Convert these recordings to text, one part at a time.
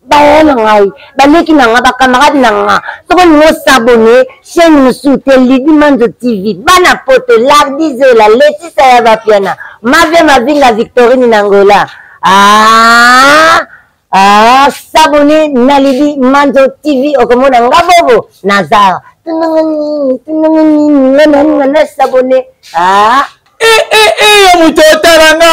baya na ngai baleki na nga bakamarade na nga soki olingi osabone chaine mosusu te lidi manzo tv bana poto lardizela letisa ya bapiana mave mavinga victorine na ngola ah, ah, sabone na lidi manzo tv okomona nga bobo nazar tunanga nini tunanga nini nga nani nga na sabone ah. e e e ya moto otala nga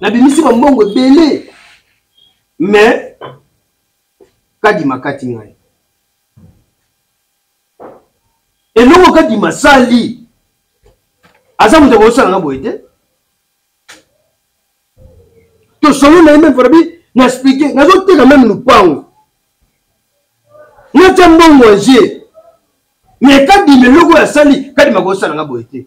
nabimisi bambongo ebele me kadima kati ngai eloko kadima asali aza moto akosala nga boye te tosolo na ye meme farabi na explike nazoteka meme lupango natya mbongo ya je me kadima eloko oyo asali kadima akosala nga boye te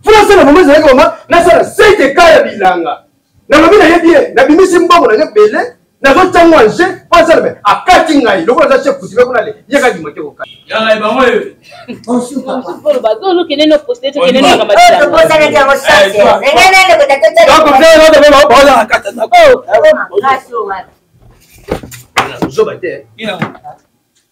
Mpo nasala mama ezalaki mama nasala sete ka ya bilanga nalobi na ye bie nabimisi mbongo na ye ebele nazotya ngo ange mpo asala me akati ngai lokola aza chef kutime kuna le ye kadima te kokati zoba te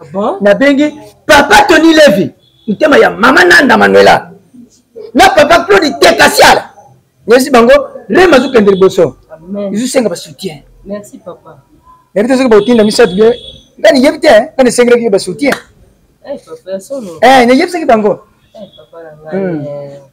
ah bon? nabengi papa tony levi motema ya mama nanda manuela na papa claude tekasiala nayebisi bango rema azokende liboso ezosenga basoutien merci papa nayebi te soki baotinda misato bie nga niyebi te nga nesengelaki yo basoutien eh, eh, nayebisaki bango eh, hmm.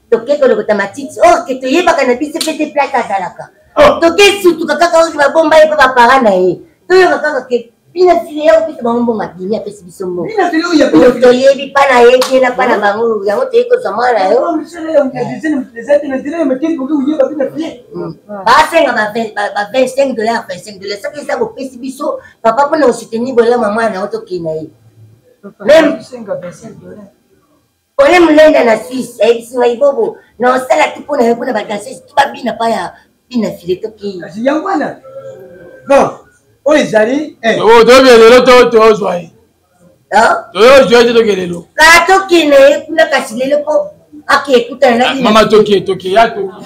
toke kolokota matiti orke oh, toyebaka na biso mpe te plate azalaka oh. toke esutuka kaka oyo babomba ye mpe bapara na ye toyoka kaka ke bina file ya kopesa bango mbongo abimi apesi biso mbongotoyebi mpa na ye te na mpa na bango yango toyei kozwa mwana na yo basenga ba 25 dollar 25 dollar soki eza kopesi biso papa mpo na kosoutenir bolama mwana na yo tokei na ye meme Pole Mulenda na Suisse ayebisi ngai bobo na osalaki mpo na yo mpo na badanseuse to babina pa ya bina file toki kasi yango wana bon oyo ezali eh. oh, toyebia lelo tozwa ye toyozwa ye te toke lelo ka tokende ye kuna kasi lelo mpo ake ekutana na mama toke toke ya toki